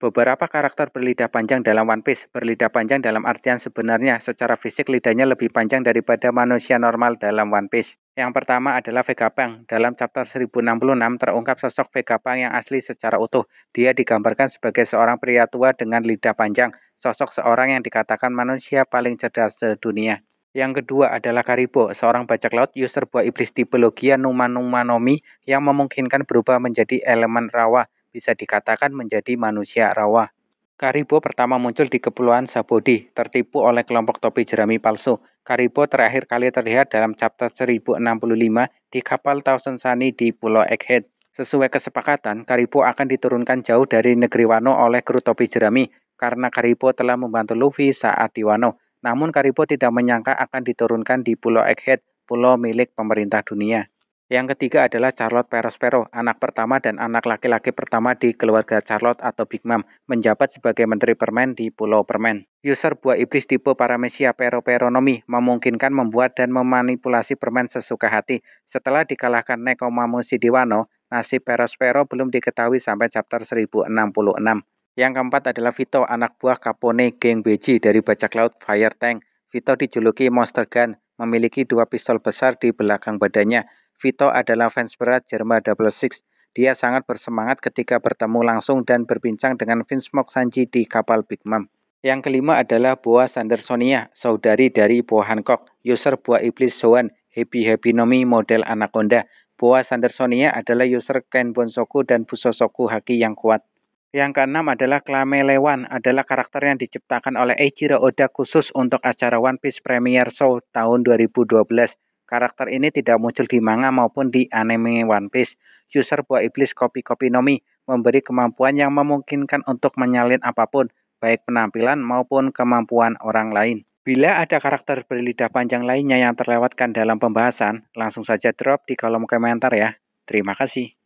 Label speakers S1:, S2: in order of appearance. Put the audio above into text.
S1: Beberapa karakter berlidah panjang dalam One Piece berlidah panjang dalam artian sebenarnya secara fisik lidahnya lebih panjang daripada manusia normal dalam One Piece. Yang pertama adalah Vegapunk. Dalam chapter 1066 terungkap sosok Vegapunk yang asli secara utuh. Dia digambarkan sebagai seorang pria tua dengan lidah panjang, sosok seorang yang dikatakan manusia paling cerdas sedunia. Yang kedua adalah Karibo, seorang bajak laut user buah iblis tipe Logia Numa Numa Nomi yang memungkinkan berubah menjadi elemen rawa bisa dikatakan menjadi manusia rawa. Karibo pertama muncul di Kepulauan Sabodi, tertipu oleh kelompok topi jerami palsu. Karibo terakhir kali terlihat dalam chapter 1065 di kapal Thousand Sunny di Pulau Egghead. Sesuai kesepakatan, Karibo akan diturunkan jauh dari negeri Wano oleh kru topi jerami karena Karibo telah membantu Luffy saat di Wano. Namun Karibo tidak menyangka akan diturunkan di Pulau Egghead, pulau milik pemerintah dunia. Yang ketiga adalah Charlotte Perospero, anak pertama dan anak laki-laki pertama di keluarga Charlotte atau Big Mom, menjabat sebagai Menteri Permen di Pulau Permen. User buah iblis tipe Paramecia Peroperonomi memungkinkan membuat dan memanipulasi permen sesuka hati. Setelah dikalahkan Nekomamu Sidiwano, nasib Perospero belum diketahui sampai chapter 1066. Yang keempat adalah Vito, anak buah Capone Geng Beji dari bajak laut Fire Tank. Vito dijuluki Monster Gun, memiliki dua pistol besar di belakang badannya. Vito adalah fans berat Jerma Double Six. Dia sangat bersemangat ketika bertemu langsung dan berbincang dengan Vince Mock Sanji di kapal Big Mom. Yang kelima adalah Boa Sandersonia, saudari dari Boa Hancock, user buah iblis Zoan, Happy Happy Nomi model Anaconda. Boa Sandersonia adalah user Ken Bonsoku dan Busosoku Haki yang kuat. Yang keenam adalah Klamelewan, adalah karakter yang diciptakan oleh Eiichiro Oda khusus untuk acara One Piece Premiere Show tahun 2012. Karakter ini tidak muncul di manga maupun di anime One Piece. User buah iblis kopi-kopi Nomi memberi kemampuan yang memungkinkan untuk menyalin apa pun, baik penampilan maupun kemampuan orang lain. Bila ada karakter berlidah panjang lainnya yang terlewatkan dalam pembahasan, langsung saja drop di kolom komentar ya. Terima kasih.